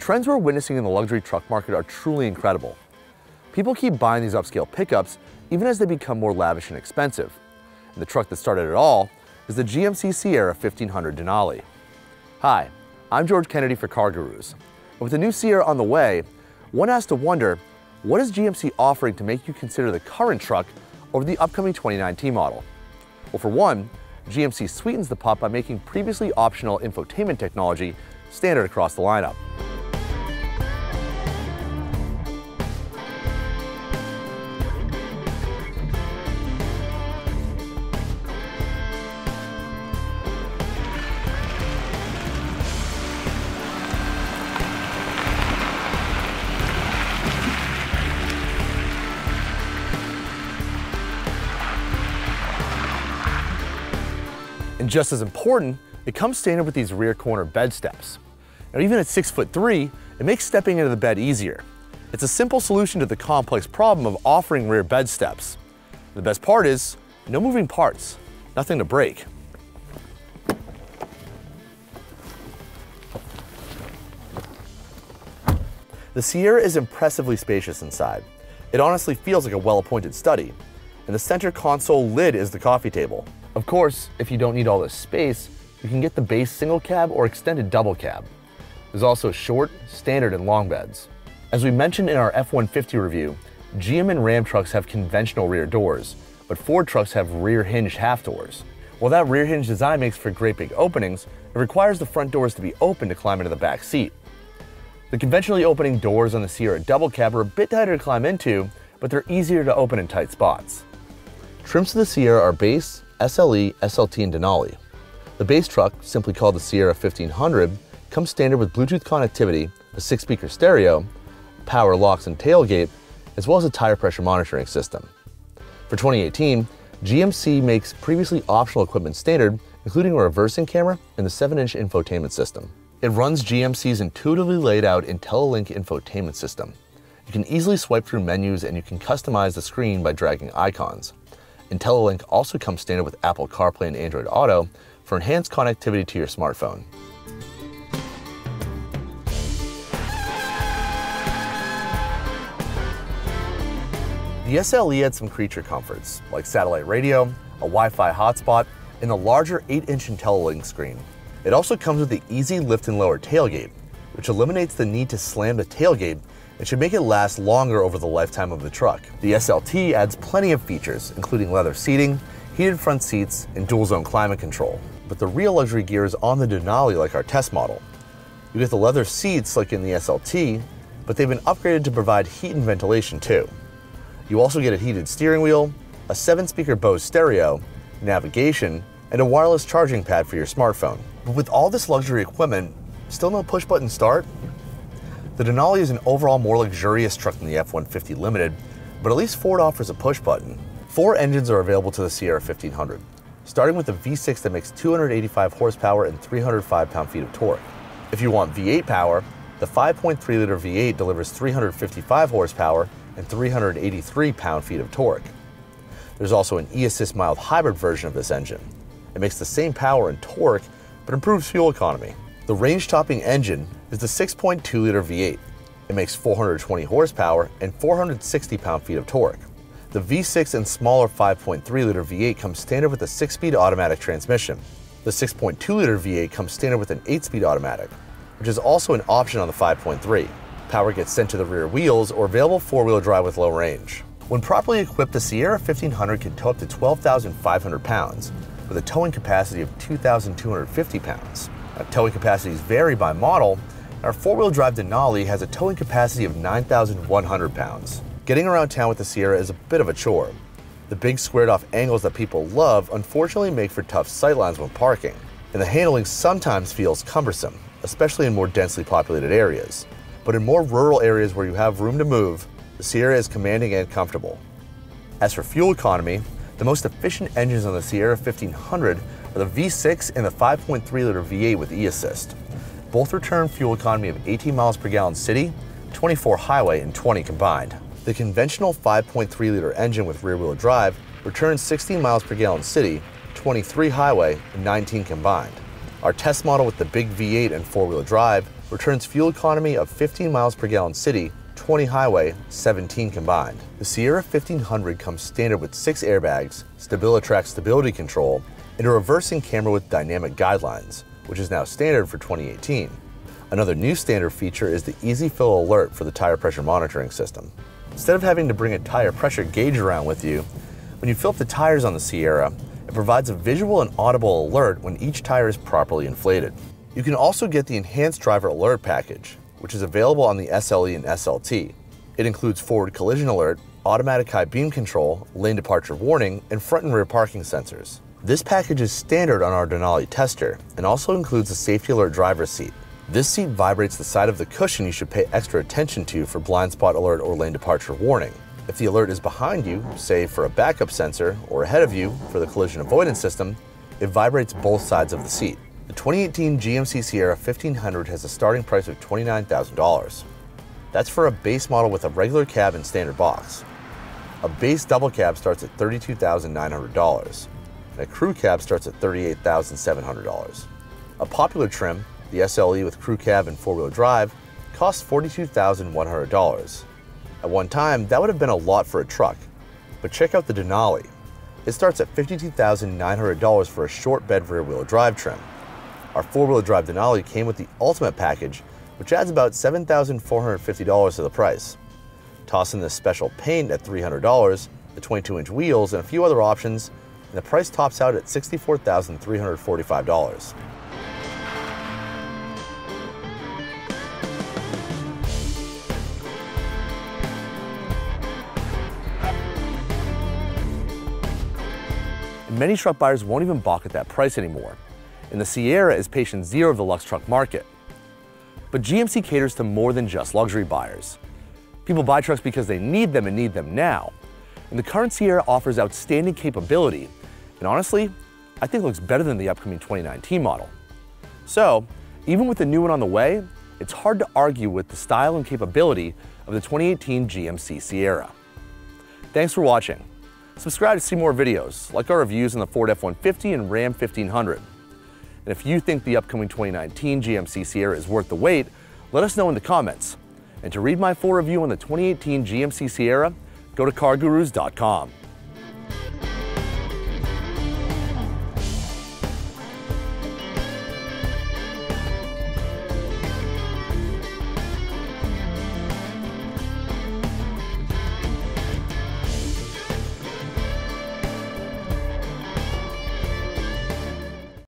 trends we're witnessing in the luxury truck market are truly incredible. People keep buying these upscale pickups even as they become more lavish and expensive. And the truck that started it all is the GMC Sierra 1500 Denali. Hi, I'm George Kennedy for CarGurus. And with the new Sierra on the way, one has to wonder, what is GMC offering to make you consider the current truck over the upcoming 2019 model? Well, for one, GMC sweetens the pot by making previously optional infotainment technology standard across the lineup. And just as important, it comes standard with these rear corner bed steps. Now even at six foot three, it makes stepping into the bed easier. It's a simple solution to the complex problem of offering rear bed steps. The best part is, no moving parts, nothing to break. The Sierra is impressively spacious inside. It honestly feels like a well-appointed study. And the center console lid is the coffee table. Of course, if you don't need all this space, you can get the base single cab or extended double cab. There's also short, standard, and long beds. As we mentioned in our F-150 review, GM and Ram trucks have conventional rear doors, but Ford trucks have rear hinged half doors. While that rear hinge design makes for great big openings, it requires the front doors to be open to climb into the back seat. The conventionally opening doors on the Sierra double cab are a bit tighter to climb into, but they're easier to open in tight spots. Trims to the Sierra are base, SLE, SLT, and Denali. The base truck, simply called the Sierra 1500, comes standard with Bluetooth connectivity, a six-speaker stereo, power locks and tailgate, as well as a tire pressure monitoring system. For 2018, GMC makes previously optional equipment standard, including a reversing camera and the 7-inch infotainment system. It runs GMC's intuitively laid out IntelliLink infotainment system. You can easily swipe through menus and you can customize the screen by dragging icons. IntelliLink also comes standard with Apple CarPlay and Android Auto for enhanced connectivity to your smartphone. The SLE had some creature comforts, like satellite radio, a Wi-Fi hotspot, and a larger 8-inch IntelliLink screen. It also comes with the easy lift and lower tailgate, which eliminates the need to slam the tailgate and should make it last longer over the lifetime of the truck. The SLT adds plenty of features, including leather seating, heated front seats, and dual zone climate control. But the real luxury gear is on the Denali like our test model. You get the leather seats like in the SLT, but they've been upgraded to provide heat and ventilation too. You also get a heated steering wheel, a 7-speaker Bose stereo, navigation, and a wireless charging pad for your smartphone. But with all this luxury equipment, still no push-button start? The Denali is an overall more luxurious truck than the F-150 Limited, but at least Ford offers a push-button. Four engines are available to the Sierra 1500, starting with the V6 that makes 285 horsepower and 305 pound-feet of torque. If you want V8 power, the 5.3-liter V8 delivers 355 horsepower and 383 pound-feet of torque. There's also an eAssist mild hybrid version of this engine. It makes the same power and torque, but improves fuel economy. The range-topping engine is the 6.2-liter V8. It makes 420 horsepower and 460 pound-feet of torque. The V6 and smaller 5.3-liter V8 comes standard with a 6-speed automatic transmission. The 6.2-liter V8 comes standard with an 8-speed automatic, which is also an option on the 5.3. Power gets sent to the rear wheels or available four-wheel drive with low range. When properly equipped, the Sierra 1500 can tow up to 12,500 pounds, with a towing capacity of 2,250 pounds. Now, towing capacities vary by model, our four-wheel drive Denali has a towing capacity of 9,100 pounds. Getting around town with the Sierra is a bit of a chore. The big squared-off angles that people love unfortunately make for tough sightlines when parking, and the handling sometimes feels cumbersome, especially in more densely populated areas but in more rural areas where you have room to move, the Sierra is commanding and comfortable. As for fuel economy, the most efficient engines on the Sierra 1500 are the V6 and the 5.3-liter V8 with eAssist. Both return fuel economy of 18 miles per gallon city, 24 highway, and 20 combined. The conventional 5.3-liter engine with rear-wheel drive returns 16 miles per gallon city, 23 highway, and 19 combined. Our test model with the big V8 and four-wheel drive returns fuel economy of 15 miles per gallon city, 20 highway, 17 combined. The Sierra 1500 comes standard with six airbags, StabiliTrak stability control, and a reversing camera with dynamic guidelines, which is now standard for 2018. Another new standard feature is the Easy Fill Alert for the tire pressure monitoring system. Instead of having to bring a tire pressure gauge around with you, when you fill up the tires on the Sierra, it provides a visual and audible alert when each tire is properly inflated. You can also get the Enhanced Driver Alert package, which is available on the SLE and SLT. It includes forward collision alert, automatic high beam control, lane departure warning, and front and rear parking sensors. This package is standard on our Denali tester and also includes a safety alert driver's seat. This seat vibrates the side of the cushion you should pay extra attention to for blind spot alert or lane departure warning. If the alert is behind you, say for a backup sensor, or ahead of you for the collision avoidance system, it vibrates both sides of the seat. The 2018 GMC Sierra 1500 has a starting price of $29,000. That's for a base model with a regular cab and standard box. A base double cab starts at $32,900, and a crew cab starts at $38,700. A popular trim, the SLE with crew cab and four-wheel drive, costs $42,100. At one time, that would have been a lot for a truck, but check out the Denali. It starts at $52,900 for a short bed rear-wheel drive trim. Our four-wheel drive Denali came with the Ultimate package, which adds about $7,450 to the price. Toss in the special paint at $300, the 22-inch wheels, and a few other options, and the price tops out at $64,345. many truck buyers won't even balk at that price anymore, and the Sierra is patient zero of the Lux truck market. But GMC caters to more than just luxury buyers. People buy trucks because they need them and need them now, and the current Sierra offers outstanding capability, and honestly, I think it looks better than the upcoming 2019 model. So, even with the new one on the way, it's hard to argue with the style and capability of the 2018 GMC Sierra. Thanks for watching. Subscribe to see more videos, like our reviews on the Ford F-150 and Ram 1500. And if you think the upcoming 2019 GMC Sierra is worth the wait, let us know in the comments. And to read my full review on the 2018 GMC Sierra, go to CarGurus.com.